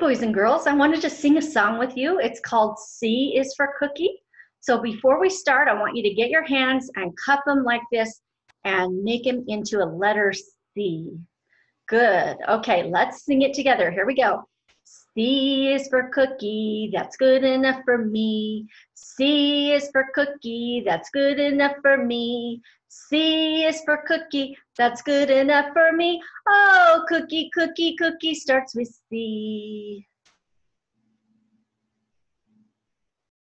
Boys and girls. I wanted to sing a song with you. It's called C is for Cookie. So before we start, I want you to get your hands and cup them like this and make them into a letter C. Good. Okay, let's sing it together. Here we go. C is for cookie, that's good enough for me. C is for cookie, that's good enough for me. C is for cookie, that's good enough for me. Oh, cookie, cookie, cookie starts with C.